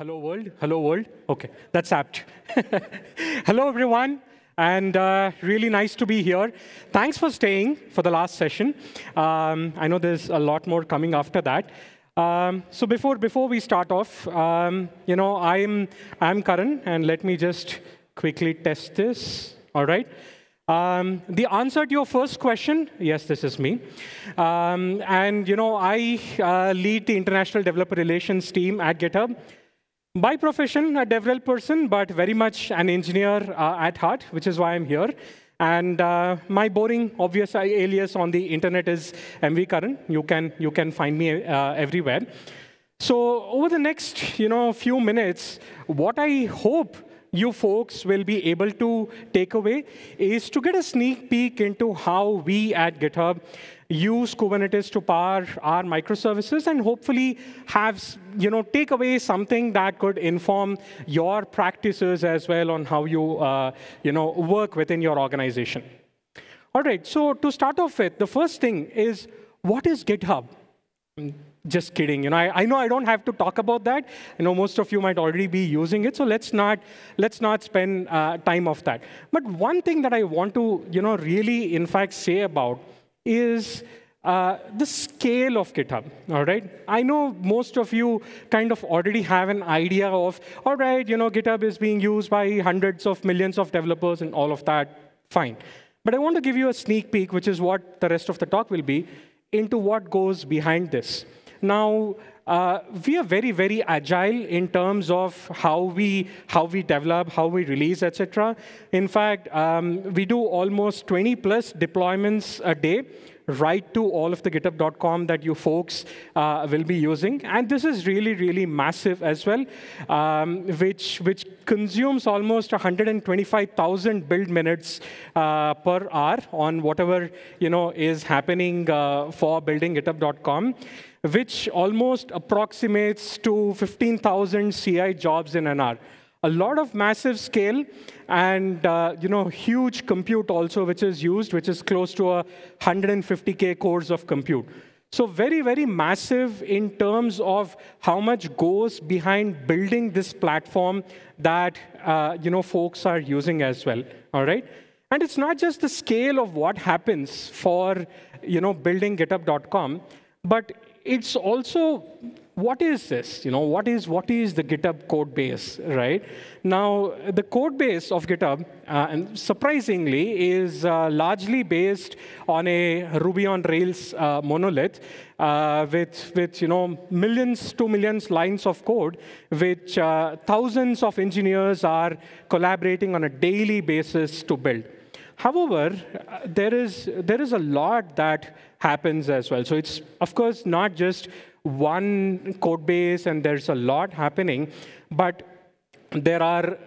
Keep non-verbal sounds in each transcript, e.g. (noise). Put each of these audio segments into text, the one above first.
Hello, world. Hello, world. Okay, that's apt. (laughs) Hello, everyone. And uh, really nice to be here. Thanks for staying for the last session. Um, I know there's a lot more coming after that. Um, so before, before we start off, um, you know, I'm, I'm Karan, and let me just quickly test this. All right. Um, the answer to your first question, yes, this is me. Um, and you know, I uh, lead the international developer relations team at GitHub. By profession, a DevRel person, but very much an engineer uh, at heart, which is why I'm here. And uh, my boring, obvious alias on the internet is MV Karan. You can, you can find me uh, everywhere. So over the next you know, few minutes, what I hope you folks will be able to take away is to get a sneak peek into how we at GitHub use Kubernetes to power our microservices and hopefully have, you know, take away something that could inform your practices as well on how you, uh, you know, work within your organization. All right, so to start off with, the first thing is, what is GitHub? Just kidding. You know, I, I, know I don't have to talk about that. I know most of you might already be using it, so let's not let's not spend uh, time of that. But one thing that I want to, you know, really, in fact, say about is uh, the scale of GitHub, all right? I know most of you kind of already have an idea of, all right, you know, GitHub is being used by hundreds of millions of developers and all of that, fine. But I want to give you a sneak peek, which is what the rest of the talk will be, into what goes behind this. Now, uh, we are very, very agile in terms of how we, how we develop, how we release, etc. In fact, um, we do almost 20 plus deployments a day right to all of the github.com that you folks uh, will be using. And this is really, really massive as well, um, which, which consumes almost 125,000 build minutes uh, per hour on whatever you know, is happening uh, for building github.com which almost approximates to 15,000 CI jobs in an hour. A lot of massive scale and uh, you know huge compute also, which is used, which is close to a 150k cores of compute. So very, very massive in terms of how much goes behind building this platform that uh, you know folks are using as well. All right. And it's not just the scale of what happens for you know building GitHub.com, but it's also what is this? You know, what is what is the GitHub code base, right? Now, the code base of GitHub, uh, and surprisingly, is uh, largely based on a Ruby on Rails uh, monolith uh, with with you know millions to millions lines of code, which uh, thousands of engineers are collaborating on a daily basis to build. However, uh, there is there is a lot that happens as well. So it's, of course, not just one code base and there's a lot happening, but there are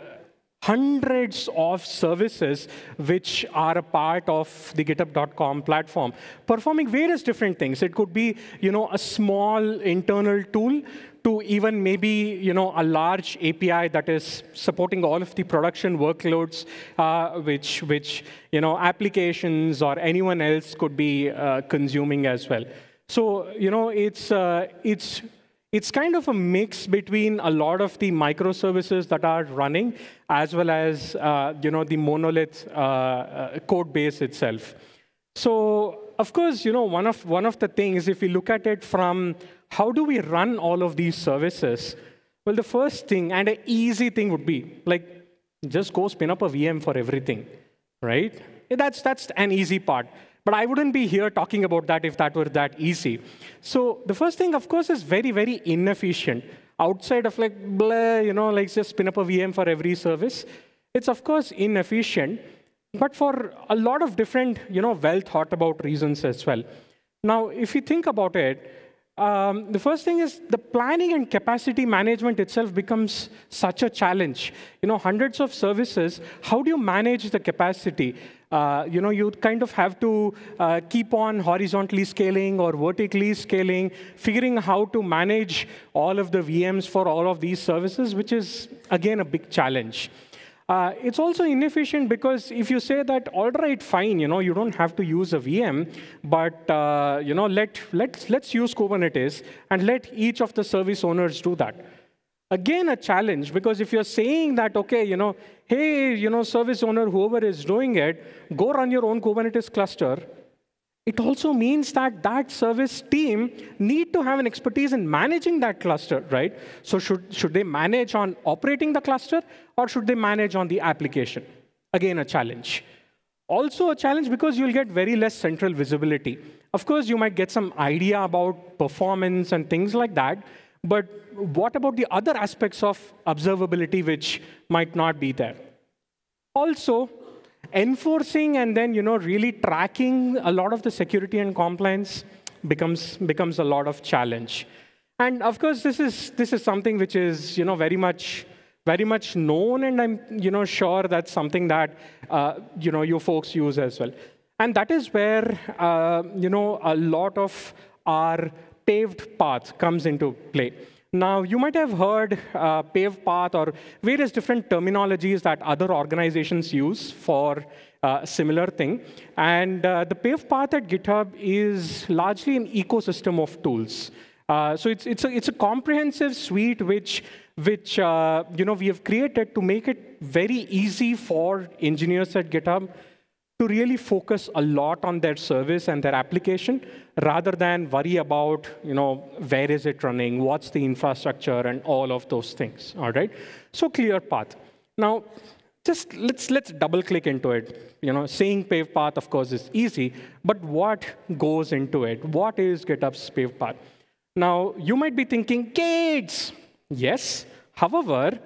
hundreds of services which are a part of the github.com platform performing various different things it could be you know a small internal tool to even maybe you know a large API that is supporting all of the production workloads, uh, which which you know applications or anyone else could be uh, consuming as well. So you know it's uh, it's it's kind of a mix between a lot of the microservices that are running, as well as uh, you know the monolith uh, uh, code base itself. So of course, you know, one of, one of the things, if we look at it from how do we run all of these services, well, the first thing and an easy thing would be like just go spin up a VM for everything, right? That's, that's an easy part. But I wouldn't be here talking about that if that were that easy. So the first thing, of course, is very, very inefficient. Outside of like, blah, you know, like just spin up a VM for every service, it's of course inefficient but for a lot of different, you know, well thought about reasons as well. Now, if you think about it, um, the first thing is the planning and capacity management itself becomes such a challenge. You know, hundreds of services, how do you manage the capacity? Uh, you know, you kind of have to uh, keep on horizontally scaling or vertically scaling, figuring how to manage all of the VMs for all of these services, which is, again, a big challenge. Uh, it's also inefficient because if you say that, all right, fine, you know, you don't have to use a VM, but uh, you know, let let's let's use Kubernetes and let each of the service owners do that. again a challenge because if you're saying that, okay, you know, hey, you know, service owner, whoever is doing it, go run your own Kubernetes cluster, it also means that that service team need to have an expertise in managing that cluster, right? So should, should they manage on operating the cluster or should they manage on the application? Again, a challenge. Also a challenge because you'll get very less central visibility. Of course, you might get some idea about performance and things like that, but what about the other aspects of observability which might not be there? Also, enforcing and then you know really tracking a lot of the security and compliance becomes becomes a lot of challenge. And of course this is this is something which is you know very much very much known and i'm you know sure that's something that uh, you know you folks use as well. And that is where uh, you know a lot of our paved path comes into play now, you might have heard uh, path or various different terminologies that other organizations use for uh, similar thing. And uh, the paved path at GitHub is largely an ecosystem of tools. Uh, so it's, it's, a, it's a comprehensive suite which, which uh, you know, we have created to make it very easy for engineers at GitHub to really focus a lot on their service and their application rather than worry about, you know, where is it running, what's the infrastructure, and all of those things, all right? So clear path. Now, just let's, let's double click into it. You know, saying pave path, of course, is easy, but what goes into it? What is GitHub's pave path? Now, you might be thinking, K8s! Yes. However,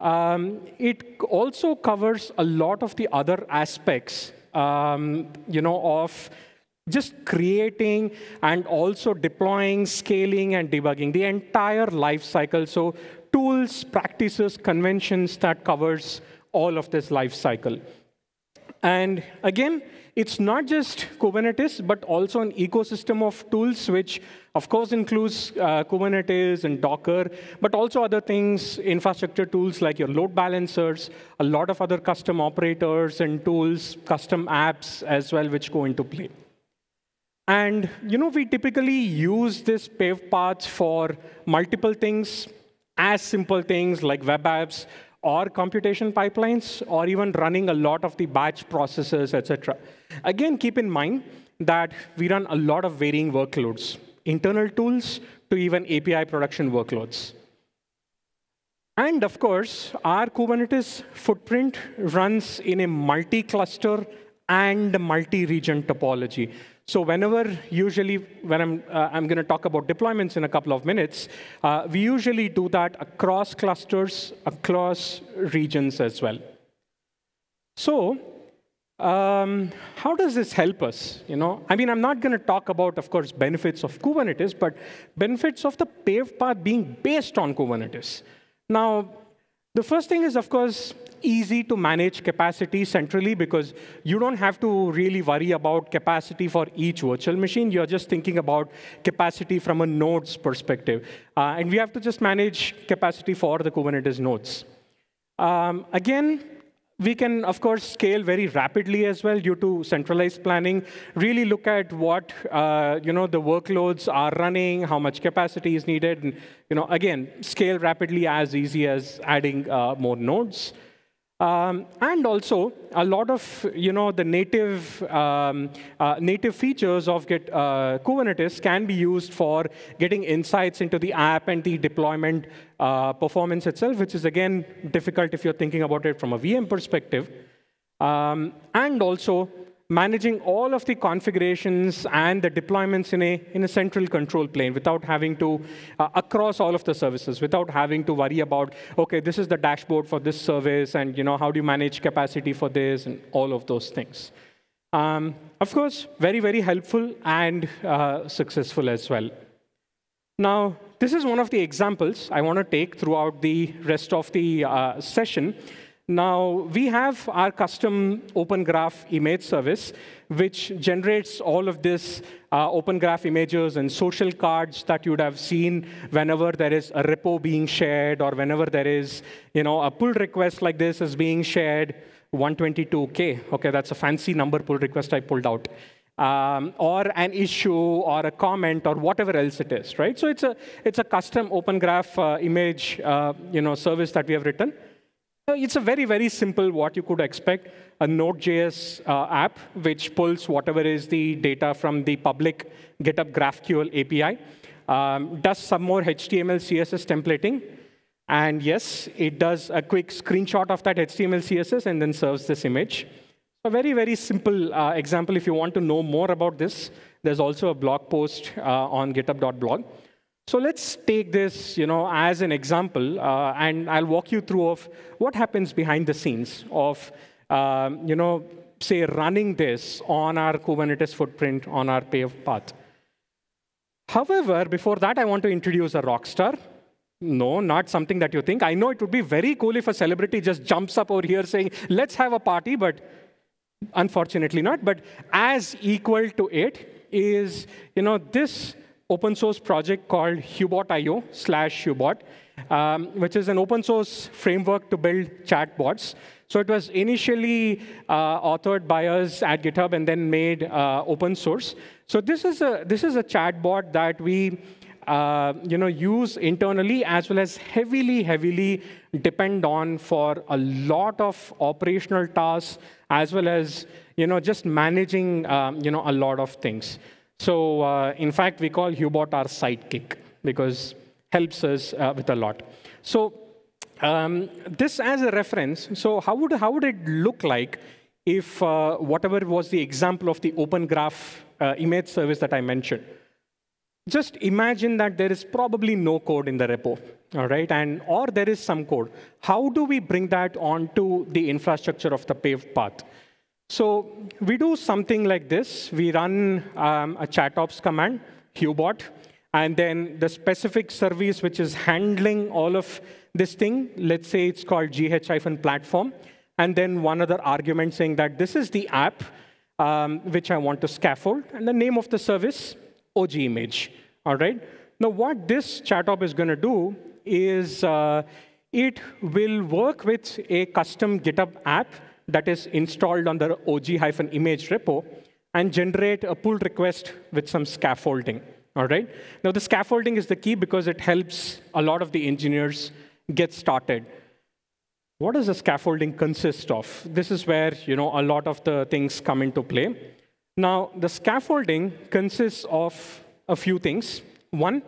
um, it also covers a lot of the other aspects um, you know, of just creating and also deploying, scaling, and debugging the entire life cycle. So tools, practices, conventions that covers all of this life cycle. And again, it's not just Kubernetes, but also an ecosystem of tools, which of course includes uh, Kubernetes and Docker, but also other things, infrastructure tools like your load balancers, a lot of other custom operators and tools, custom apps as well, which go into play. And you know, we typically use this paved path for multiple things, as simple things like web apps, or computation pipelines, or even running a lot of the batch processes, etc. Again, keep in mind that we run a lot of varying workloads, internal tools to even API production workloads. And of course, our Kubernetes footprint runs in a multi-cluster and multi-region topology. So whenever, usually, when I'm, uh, I'm going to talk about deployments in a couple of minutes, uh, we usually do that across clusters, across regions as well. So um, how does this help us? You know, I mean, I'm not going to talk about, of course, benefits of Kubernetes, but benefits of the paved path being based on Kubernetes. Now, the first thing is, of course, easy to manage capacity centrally because you don't have to really worry about capacity for each virtual machine. You're just thinking about capacity from a node's perspective. Uh, and we have to just manage capacity for the Kubernetes nodes. Um, again, we can, of course, scale very rapidly as well due to centralized planning. Really look at what uh, you know the workloads are running, how much capacity is needed, and you know again scale rapidly as easy as adding uh, more nodes. Um, and also, a lot of you know the native um, uh, native features of Git uh, Kubernetes can be used for getting insights into the app and the deployment uh, performance itself, which is again difficult if you're thinking about it from a VM perspective. Um, and also, managing all of the configurations and the deployments in a, in a central control plane without having to, uh, across all of the services, without having to worry about, OK, this is the dashboard for this service, and you know, how do you manage capacity for this, and all of those things. Um, of course, very, very helpful and uh, successful as well. Now, this is one of the examples I want to take throughout the rest of the uh, session. Now, we have our custom Open Graph image service, which generates all of this uh, Open Graph images and social cards that you would have seen whenever there is a repo being shared or whenever there is you know, a pull request like this is being shared, 122K. OK, that's a fancy number pull request I pulled out. Um, or an issue or a comment or whatever else it is, right? So it's a, it's a custom Open Graph uh, image uh, you know, service that we have written. It's a very, very simple what you could expect, a Node.js uh, app which pulls whatever is the data from the public GitHub GraphQL API, um, does some more HTML, CSS templating, and yes, it does a quick screenshot of that HTML, CSS, and then serves this image. A very, very simple uh, example. If you want to know more about this, there's also a blog post uh, on github.blog. So let's take this you know, as an example, uh, and I'll walk you through of what happens behind the scenes of, um, you know, say, running this on our Kubernetes footprint on our paved path. However, before that, I want to introduce a rock star. No, not something that you think. I know it would be very cool if a celebrity just jumps up over here saying, let's have a party, but Unfortunately not, but as equal to it is, you know, this open source project called Hubot.io slash Hubot, um, which is an open source framework to build chatbots. So it was initially uh, authored by us at GitHub and then made uh, open source. So this is a this is a chatbot that we uh, you know, use internally as well as heavily, heavily depend on for a lot of operational tasks as well as you know, just managing um, you know, a lot of things. So uh, in fact, we call Hubot our sidekick because helps us uh, with a lot. So um, this as a reference, so how would, how would it look like if uh, whatever was the example of the Open Graph uh, image service that I mentioned? Just imagine that there is probably no code in the repo, all right, and or there is some code. How do we bring that onto the infrastructure of the paved path? So we do something like this. We run um, a chatops command, hubot, and then the specific service which is handling all of this thing, let's say it's called gh-platform, and then one other argument saying that this is the app um, which I want to scaffold, and the name of the service, OG image. All right. Now, what this chatop is going to do is uh, it will work with a custom GitHub app that is installed on the OG-image repo and generate a pull request with some scaffolding. All right. Now, the scaffolding is the key because it helps a lot of the engineers get started. What does the scaffolding consist of? This is where you know a lot of the things come into play. Now, the scaffolding consists of a few things. One,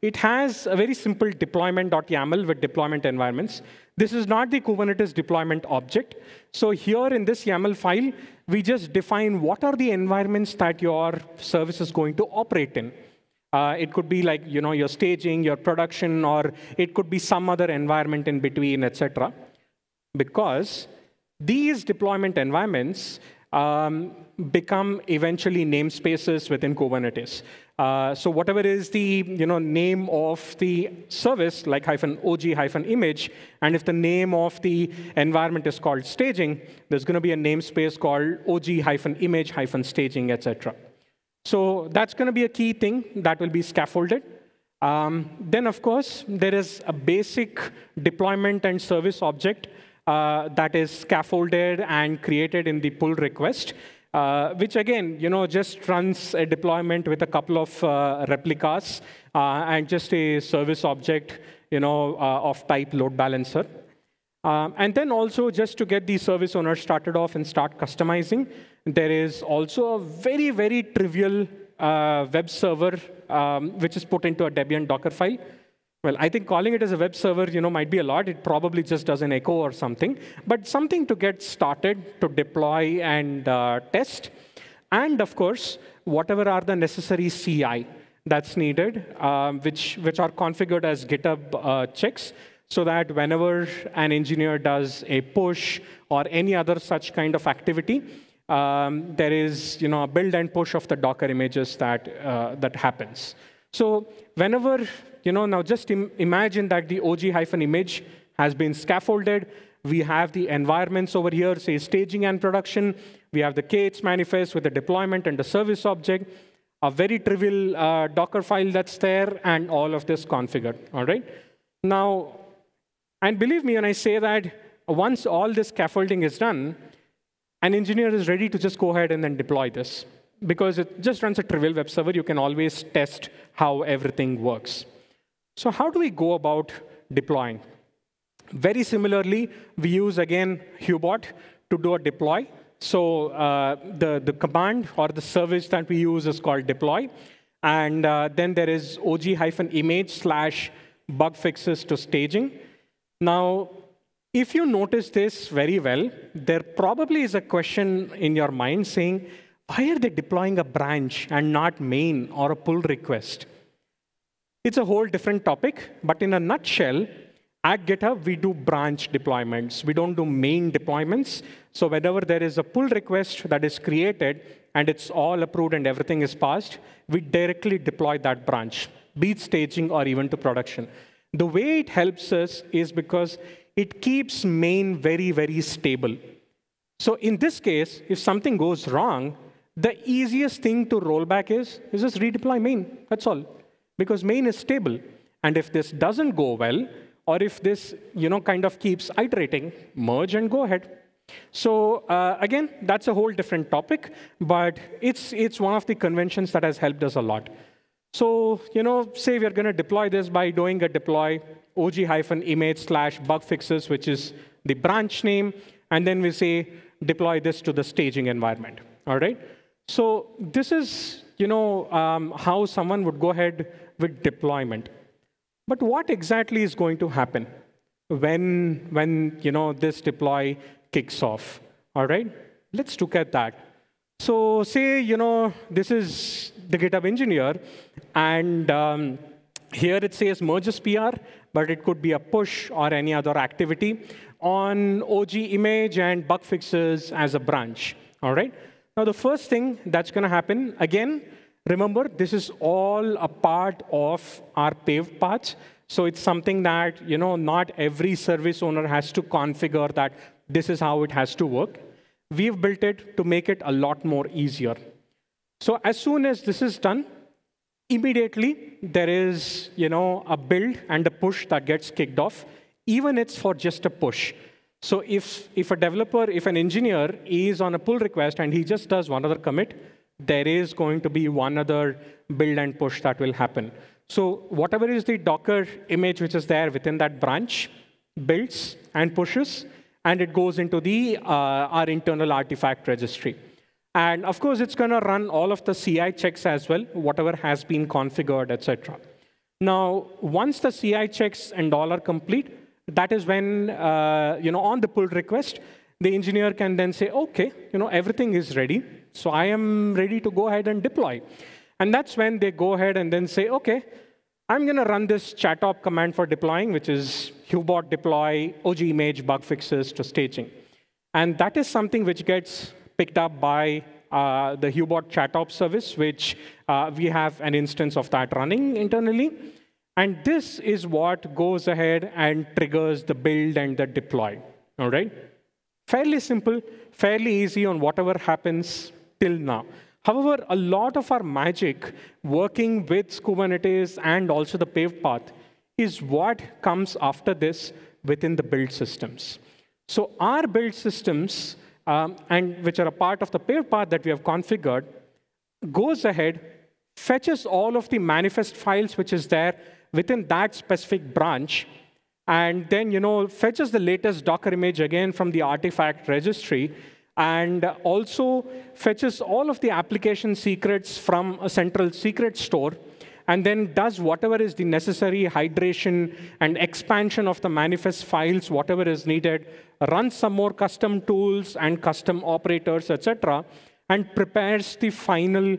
it has a very simple deployment.yaml with deployment environments. This is not the Kubernetes deployment object. So here in this YAML file, we just define what are the environments that your service is going to operate in. Uh, it could be like you know your staging, your production, or it could be some other environment in between, etc. Because these deployment environments um, become eventually namespaces within Kubernetes. Uh, so whatever is the you know, name of the service, like hyphen OG hyphen image, and if the name of the environment is called staging, there's going to be a namespace called OG hyphen image hyphen staging, etc. So that's going to be a key thing that will be scaffolded. Um, then, of course, there is a basic deployment and service object uh, that is scaffolded and created in the pull request, uh, which again, you know, just runs a deployment with a couple of uh, replicas uh, and just a service object, you know, uh, of type load balancer. Um, and then also, just to get the service owner started off and start customizing, there is also a very, very trivial uh, web server um, which is put into a Debian Docker file. Well, I think calling it as a web server, you know, might be a lot. It probably just does an echo or something. But something to get started, to deploy and uh, test. And of course, whatever are the necessary CI that's needed, um, which, which are configured as GitHub uh, checks, so that whenever an engineer does a push or any other such kind of activity, um, there is you know, a build and push of the Docker images that, uh, that happens. So whenever you know, now just Im imagine that the OG-image has been scaffolded. We have the environments over here, say staging and production. We have the k8s manifest with the deployment and the service object, a very trivial uh, Docker file that's there, and all of this configured, all right? Now, and believe me when I say that once all this scaffolding is done, an engineer is ready to just go ahead and then deploy this. Because it just runs a trivial web server, you can always test how everything works. So how do we go about deploying? Very similarly, we use, again, Hubot to do a deploy. So uh, the, the command or the service that we use is called deploy. And uh, then there is og-image slash bug fixes to staging. Now, if you notice this very well, there probably is a question in your mind saying, why are they deploying a branch and not main or a pull request? It's a whole different topic, but in a nutshell, at GitHub, we do branch deployments. We don't do main deployments. So whenever there is a pull request that is created and it's all approved and everything is passed, we directly deploy that branch, be it staging or even to production. The way it helps us is because it keeps main very, very stable. So in this case, if something goes wrong, the easiest thing to roll back is, is just redeploy main. That's all. Because main is stable. And if this doesn't go well, or if this you know, kind of keeps iterating, merge and go ahead. So uh, again, that's a whole different topic, but it's, it's one of the conventions that has helped us a lot. So you know, say we're going to deploy this by doing a deploy og-image slash bug fixes, which is the branch name, and then we say deploy this to the staging environment. All right. So this is you know um, how someone would go ahead with deployment. But what exactly is going to happen when, when you know, this deploy kicks off? All right, let's look at that. So say you know this is the GitHub engineer, and um, here it says merges PR, but it could be a push or any other activity on OG image and bug fixes as a branch. All right. Now the first thing that's going to happen again Remember, this is all a part of our paved paths. So it's something that, you know, not every service owner has to configure that this is how it has to work. We've built it to make it a lot more easier. So as soon as this is done, immediately there is, you know, a build and a push that gets kicked off, even it's for just a push. So if, if a developer, if an engineer is on a pull request and he just does one other commit, there is going to be one other build and push that will happen. So whatever is the Docker image which is there within that branch builds and pushes, and it goes into the uh, our internal artifact registry. And of course, it's going to run all of the CI checks as well, whatever has been configured, etc. Now, once the CI checks and all are complete, that is when, uh, you know, on the pull request, the engineer can then say, OK, you know, everything is ready. So I am ready to go ahead and deploy. And that's when they go ahead and then say, OK, I'm going to run this chatop command for deploying, which is hubot deploy og image bug fixes to staging. And that is something which gets picked up by uh, the hubot chatop service, which uh, we have an instance of that running internally. And this is what goes ahead and triggers the build and the deploy. All right? Fairly simple, fairly easy on whatever happens till now. However, a lot of our magic working with Kubernetes and also the paved path is what comes after this within the build systems. So our build systems, um, and which are a part of the paved path that we have configured, goes ahead, fetches all of the manifest files which is there within that specific branch, and then you know fetches the latest Docker image again from the artifact registry, and also fetches all of the application secrets from a central secret store and then does whatever is the necessary hydration and expansion of the manifest files, whatever is needed, runs some more custom tools and custom operators, etc., and prepares the final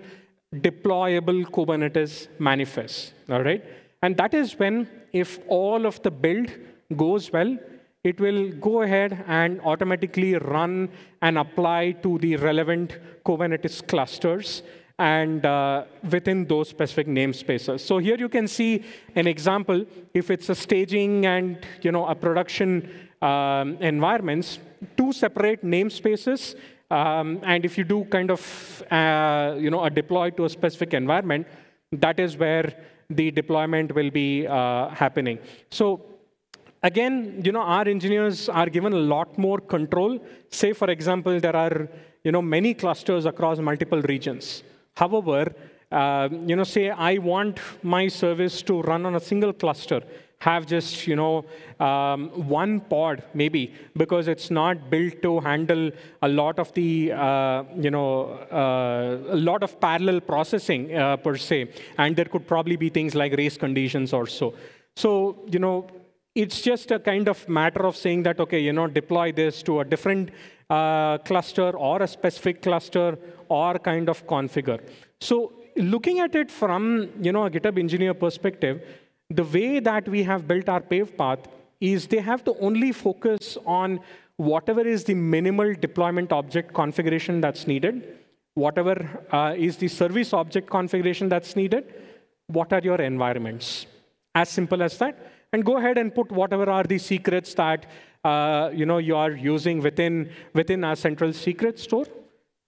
deployable Kubernetes manifest. All right? And that is when, if all of the build goes well, it will go ahead and automatically run and apply to the relevant Kubernetes clusters and uh, within those specific namespaces. So here you can see an example. If it's a staging and you know a production um, environments, two separate namespaces. Um, and if you do kind of uh, you know a deploy to a specific environment, that is where the deployment will be uh, happening. So Again, you know, our engineers are given a lot more control. Say, for example, there are you know, many clusters across multiple regions. However, uh, you know, say I want my service to run on a single cluster, have just you know um, one pod maybe because it's not built to handle a lot of the uh, you know uh, a lot of parallel processing uh, per se, and there could probably be things like race conditions or so. So you know it's just a kind of matter of saying that, okay, you know, deploy this to a different uh, cluster or a specific cluster or kind of configure. So looking at it from, you know, a GitHub engineer perspective, the way that we have built our pave path is they have to only focus on whatever is the minimal deployment object configuration that's needed, whatever uh, is the service object configuration that's needed, what are your environments? As simple as that and go ahead and put whatever are the secrets that uh, you know you are using within within our central secret store,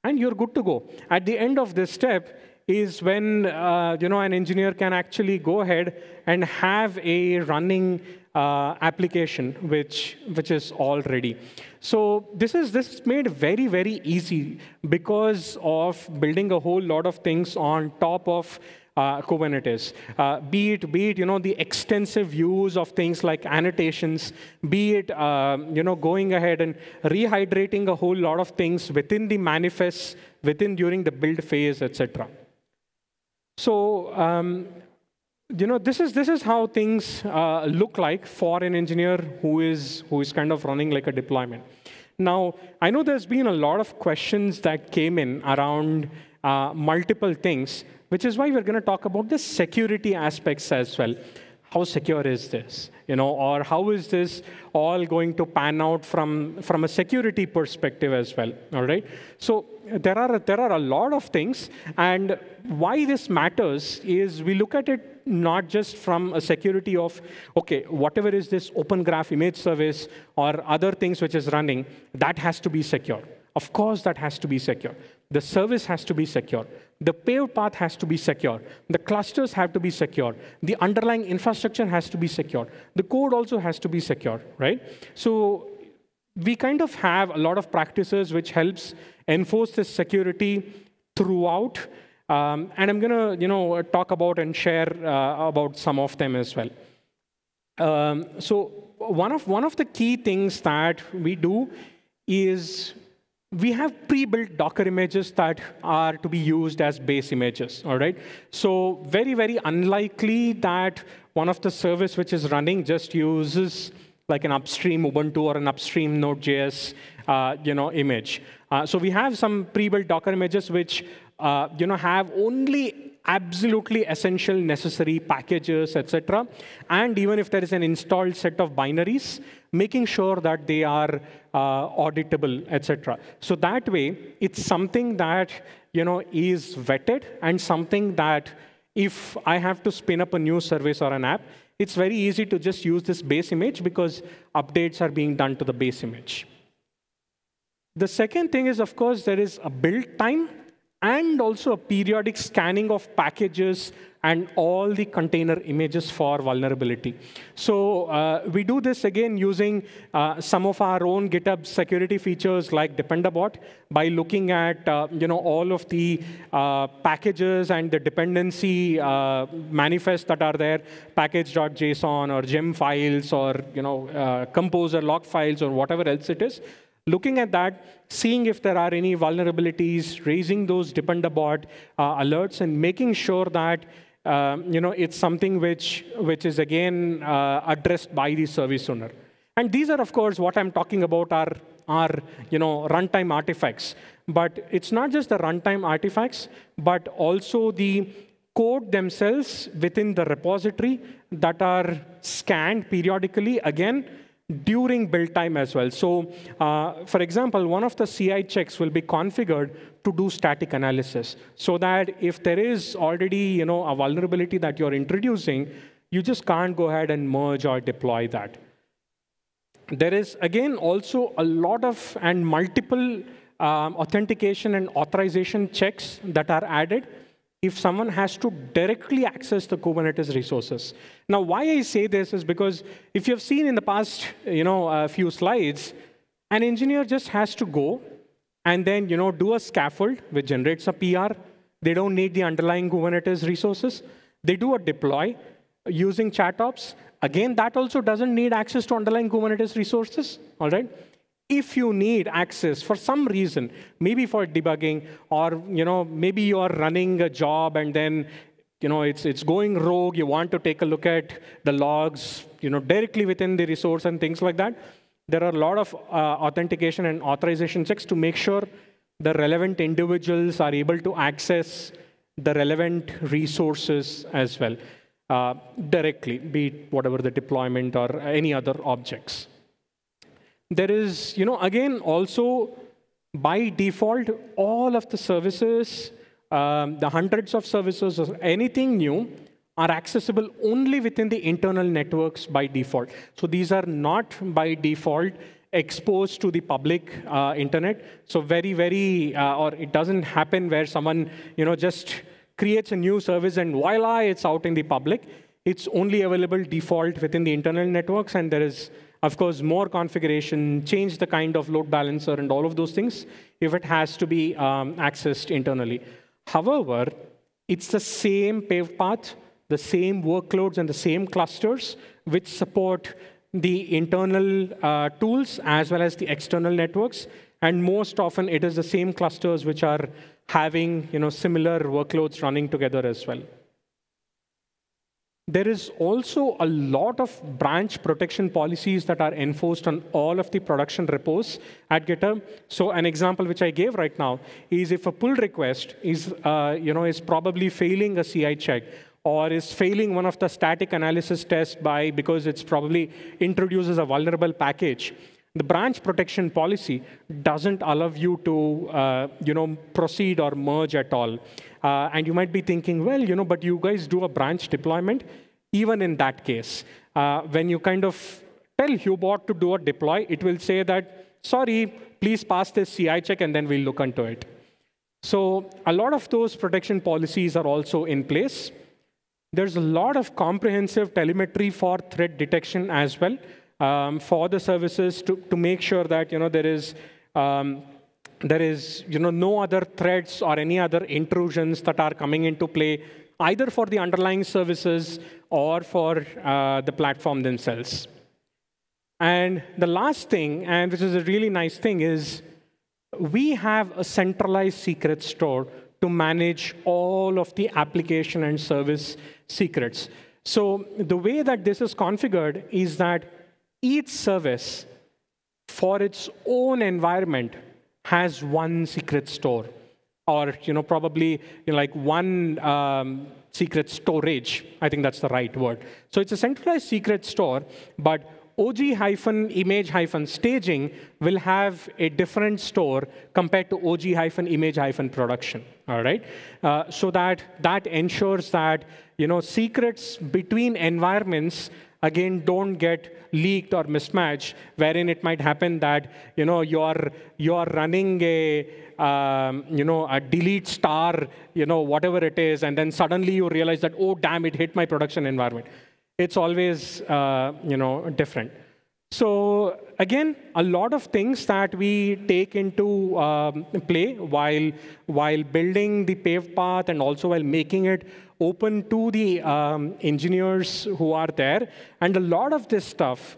and you're good to go. At the end of this step is when uh, you know an engineer can actually go ahead and have a running uh, application which which is all ready. So this is this is made very very easy because of building a whole lot of things on top of uh, Kubernetes. Uh, be it, be it, you know, the extensive use of things like annotations, be it, uh, you know, going ahead and rehydrating a whole lot of things within the manifests, within during the build phase, etc. So, um, you know, this is this is how things uh, look like for an engineer who is who is kind of running like a deployment. Now, I know there's been a lot of questions that came in around uh, multiple things which is why we're going to talk about the security aspects as well. How secure is this? You know, or how is this all going to pan out from, from a security perspective as well? All right. So there are there are a lot of things, and why this matters is we look at it not just from a security of okay, whatever is this Open Graph image service or other things which is running, that has to be secure. Of course, that has to be secure. The service has to be secure. The paved path has to be secure. The clusters have to be secure. The underlying infrastructure has to be secure. The code also has to be secure, right? So we kind of have a lot of practices which helps enforce this security throughout. Um, and I'm going to, you know, talk about and share uh, about some of them as well. Um, so one of one of the key things that we do is we have pre-built Docker images that are to be used as base images, all right? So very, very unlikely that one of the service which is running just uses like an upstream Ubuntu or an upstream Node.js uh, you know, image. Uh, so we have some pre-built Docker images which uh, you know, have only absolutely essential necessary packages, etc. And even if there is an installed set of binaries, making sure that they are uh, auditable, etc. So that way, it's something that you know is vetted and something that if I have to spin up a new service or an app, it's very easy to just use this base image because updates are being done to the base image. The second thing is, of course, there is a build time and also a periodic scanning of packages and all the container images for vulnerability. So uh, we do this again using uh, some of our own GitHub security features like Dependabot by looking at uh, you know all of the uh, packages and the dependency uh, manifests that are there, package.json or gem files or you know uh, composer lock files or whatever else it is looking at that, seeing if there are any vulnerabilities, raising those Dependabot uh, alerts, and making sure that um, you know it's something which which is again uh, addressed by the service owner. And these are, of course, what I'm talking about are are you know runtime artifacts. But it's not just the runtime artifacts, but also the code themselves within the repository that are scanned periodically again during build time as well. So uh, for example, one of the CI checks will be configured to do static analysis so that if there is already you know, a vulnerability that you're introducing, you just can't go ahead and merge or deploy that. There is, again, also a lot of and multiple um, authentication and authorization checks that are added if someone has to directly access the Kubernetes resources. Now, why I say this is because if you've seen in the past, you know, a few slides, an engineer just has to go and then, you know, do a scaffold which generates a PR, They don't need the underlying Kubernetes resources. They do a deploy using ChatOps. Again, that also doesn't need access to underlying Kubernetes resources, all right? If you need access for some reason, maybe for debugging, or you know, maybe you are running a job and then you know, it's, it's going rogue, you want to take a look at the logs you know, directly within the resource and things like that, there are a lot of uh, authentication and authorization checks to make sure the relevant individuals are able to access the relevant resources as well uh, directly, be it whatever the deployment or any other objects. There is, you know, again, also by default, all of the services, um, the hundreds of services, or anything new, are accessible only within the internal networks by default. So these are not by default exposed to the public uh, internet. So very, very, uh, or it doesn't happen where someone, you know, just creates a new service and voila, it's out in the public. It's only available default within the internal networks, and there is, of course, more configuration, change the kind of load balancer and all of those things if it has to be um, accessed internally. However, it's the same paved path, the same workloads and the same clusters which support the internal uh, tools as well as the external networks. And most often, it is the same clusters which are having you know, similar workloads running together as well. There is also a lot of branch protection policies that are enforced on all of the production repos at GitHub. So an example which I gave right now is if a pull request is, uh, you know, is probably failing a CI check or is failing one of the static analysis tests by because it's probably introduces a vulnerable package, the branch protection policy doesn't allow you to uh, you know, proceed or merge at all. Uh, and you might be thinking, well, you know, but you guys do a branch deployment. Even in that case, uh, when you kind of tell Hubot to do a deploy, it will say that, sorry, please pass this CI check, and then we'll look into it. So a lot of those protection policies are also in place. There's a lot of comprehensive telemetry for threat detection as well um, for the services to, to make sure that you know there is um, there is you know no other threats or any other intrusions that are coming into play either for the underlying services or for uh, the platform themselves. And the last thing, and which is a really nice thing, is we have a centralized secret store to manage all of the application and service secrets. So the way that this is configured is that each service for its own environment has one secret store. Or you know probably you know, like one um, secret storage. I think that's the right word. So it's a centralized secret store but og hyphen image hyphen staging will have a different store compared to og hyphen image hyphen production all right? Uh, so that that ensures that you know secrets between environments again don't get leaked or mismatched, wherein it might happen that you know you're you're running a um, you know a delete star, you know whatever it is, and then suddenly you realize that oh damn it hit my production environment. It's always uh, you know different. So again, a lot of things that we take into um, play while while building the paved path and also while making it open to the um, engineers who are there. And a lot of this stuff,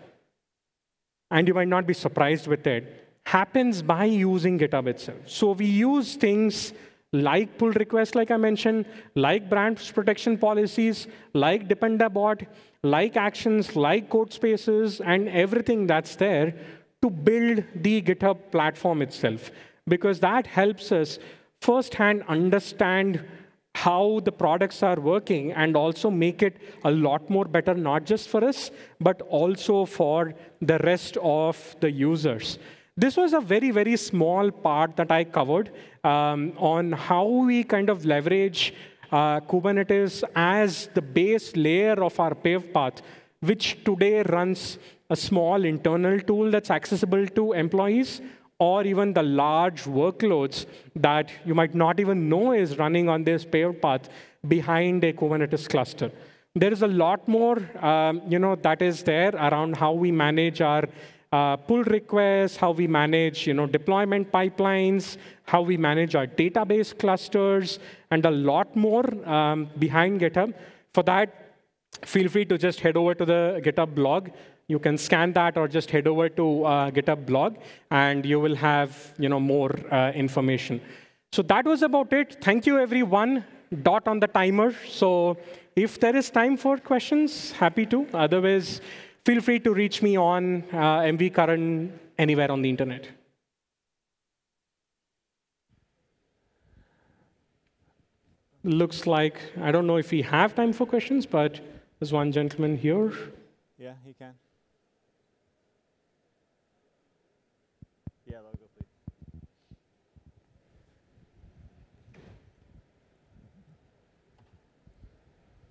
and you might not be surprised with it, happens by using GitHub itself. So we use things like pull requests, like I mentioned, like branch protection policies, like Dependabot, like actions, like Codespaces, and everything that's there to build the GitHub platform itself. Because that helps us firsthand understand how the products are working and also make it a lot more better, not just for us, but also for the rest of the users. This was a very, very small part that I covered um, on how we kind of leverage uh, Kubernetes as the base layer of our pave path, which today runs a small internal tool that's accessible to employees, or even the large workloads that you might not even know is running on this paved path behind a Kubernetes cluster. There is a lot more um, you know, that is there around how we manage our uh, pull requests, how we manage you know, deployment pipelines, how we manage our database clusters, and a lot more um, behind GitHub. For that, feel free to just head over to the GitHub blog. You can scan that or just head over to uh, GitHub blog, and you will have you know, more uh, information. So that was about it. Thank you, everyone. Dot on the timer. So if there is time for questions, happy to. Otherwise, feel free to reach me on uh, anywhere on the internet. Looks like, I don't know if we have time for questions, but there's one gentleman here. Yeah, he can. Yeah, I'll please.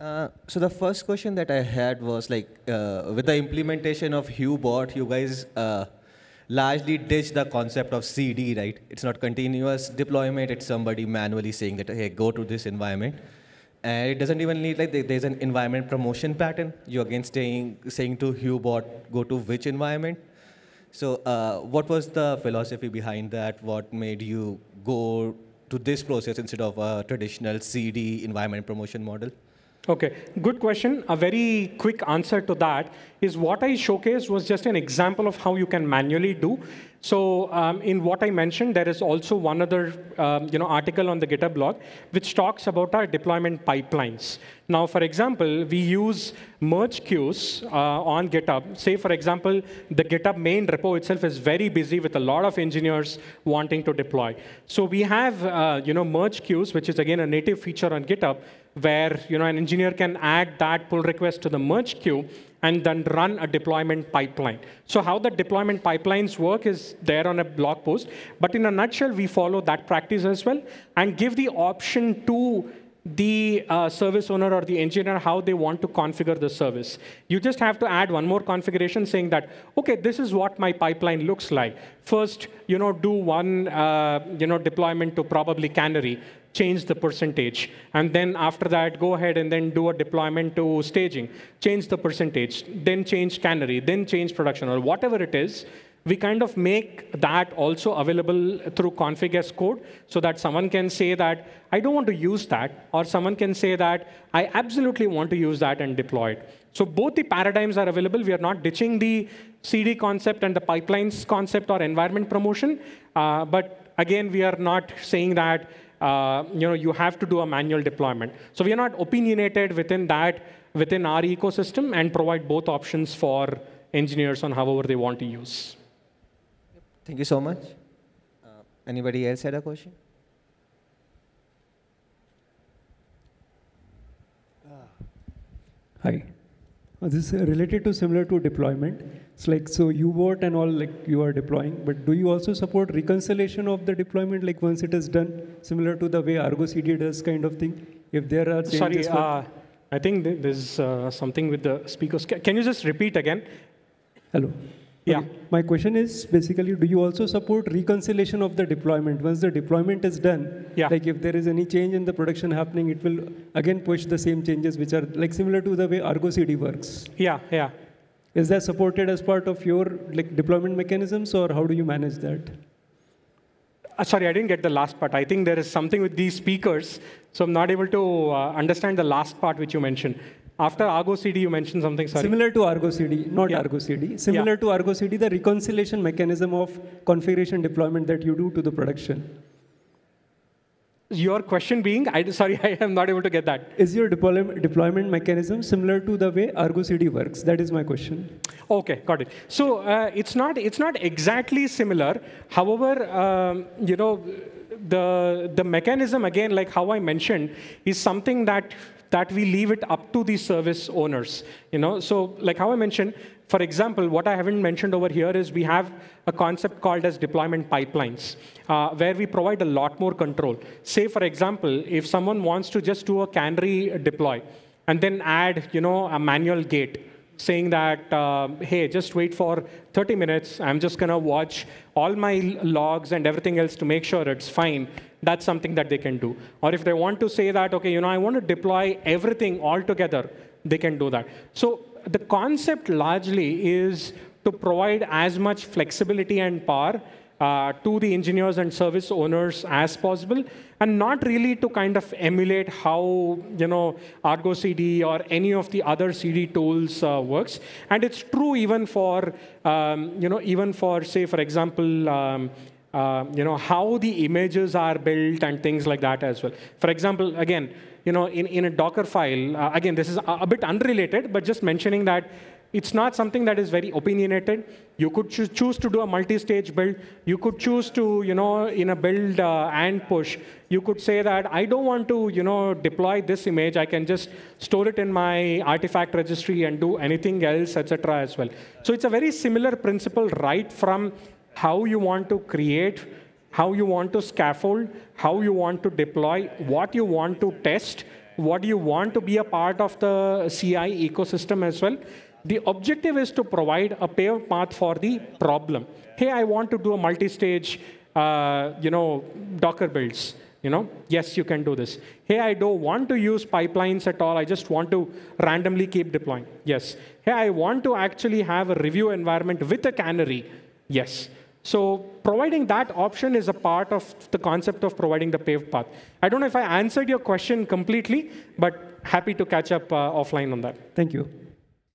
Uh, so the first question that I had was like, uh, with the implementation of Hubot, you guys uh, largely ditched the concept of CD, right? It's not continuous deployment. It's somebody manually saying that, hey, go to this environment. And it doesn't even need, like, there's an environment promotion pattern. You're again staying, saying to Hubot, go to which environment. So uh, what was the philosophy behind that? What made you go to this process instead of a traditional CD environment promotion model? Okay, good question. A very quick answer to that is what I showcased was just an example of how you can manually do. So um, in what I mentioned, there is also one other um, you know, article on the GitHub blog which talks about our deployment pipelines. Now, for example, we use merge queues uh, on GitHub. Say, for example, the GitHub main repo itself is very busy with a lot of engineers wanting to deploy. So we have uh, you know, merge queues, which is, again, a native feature on GitHub, where you know, an engineer can add that pull request to the merge queue and then run a deployment pipeline. So how the deployment pipelines work is there on a blog post. But in a nutshell, we follow that practice as well and give the option to the uh, service owner or the engineer how they want to configure the service. You just have to add one more configuration saying that, OK, this is what my pipeline looks like. First, you know, do one uh, you know, deployment to probably Canary change the percentage. And then after that, go ahead and then do a deployment to staging, change the percentage, then change canary, then change production, or whatever it is. We kind of make that also available through config as code so that someone can say that, I don't want to use that, or someone can say that, I absolutely want to use that and deploy it. So both the paradigms are available. We are not ditching the CD concept and the pipelines concept or environment promotion. Uh, but again, we are not saying that uh, you know, you have to do a manual deployment. So we are not opinionated within that, within our ecosystem, and provide both options for engineers on however they want to use. Thank you so much. Uh, anybody else had a question? Hi. Uh, this is related to similar to deployment. It's like, so Hubot and all, like you are deploying, but do you also support reconciliation of the deployment, like once it is done, similar to the way Argo CD does kind of thing? If there are changes. Sorry, uh, I think there's uh, something with the speakers. Can you just repeat again? Hello. Yeah. Okay. My question is basically, do you also support reconciliation of the deployment? Once the deployment is done, yeah. like if there is any change in the production happening, it will again push the same changes, which are like similar to the way Argo CD works. Yeah, yeah. Is that supported as part of your like deployment mechanisms, or how do you manage that? Uh, sorry, I didn't get the last part. I think there is something with these speakers, so I'm not able to uh, understand the last part which you mentioned. After Argo CD, you mentioned something, sorry. Similar to Argo CD, not yeah. Argo CD. Similar yeah. to Argo CD, the reconciliation mechanism of configuration deployment that you do to the production. Your question being, I, sorry, (laughs) I am not able to get that. Is your deployment, deployment mechanism similar to the way Argo CD works? That is my question. Okay, got it. So uh, it's not it's not exactly similar. However, um, you know, the the mechanism again, like how I mentioned, is something that that we leave it up to the service owners. You know, so like how I mentioned, for example, what I haven't mentioned over here is we have a concept called as deployment pipelines, uh, where we provide a lot more control. Say, for example, if someone wants to just do a canary deploy and then add, you know, a manual gate, saying that, uh, hey, just wait for 30 minutes. I'm just going to watch all my logs and everything else to make sure it's fine. That's something that they can do. Or if they want to say that, okay, you know, I want to deploy everything all together, they can do that. So the concept largely is to provide as much flexibility and power uh, to the engineers and service owners as possible, and not really to kind of emulate how you know Argo CD or any of the other CD tools uh, works. And it's true even for um, you know even for say for example. Um, uh, you know how the images are built and things like that as well. For example, again, you know, in, in a Docker file, uh, again, this is a, a, bit unrelated, but just mentioning that it's not something that is very opinionated. You could cho choose to do a multi-stage build. You could choose to, you know, in a build uh, and push, you could say that I don't want to, you know, deploy this image. I can just store it in my artifact registry and do anything else, etc. as well. So it's a very similar principle right from how you want to create, how you want to scaffold, how you want to deploy, what you want to test, what you want to be a part of the CI ecosystem as well. The objective is to provide a paved path for the problem. Hey, I want to do a multi-stage, uh, you know, Docker builds. You know, yes, you can do this. Hey, I don't want to use pipelines at all. I just want to randomly keep deploying. Yes. Hey, I want to actually have a review environment with a canary. Yes. So providing that option is a part of the concept of providing the paved path. I don't know if I answered your question completely, but happy to catch up uh, offline on that. Thank you.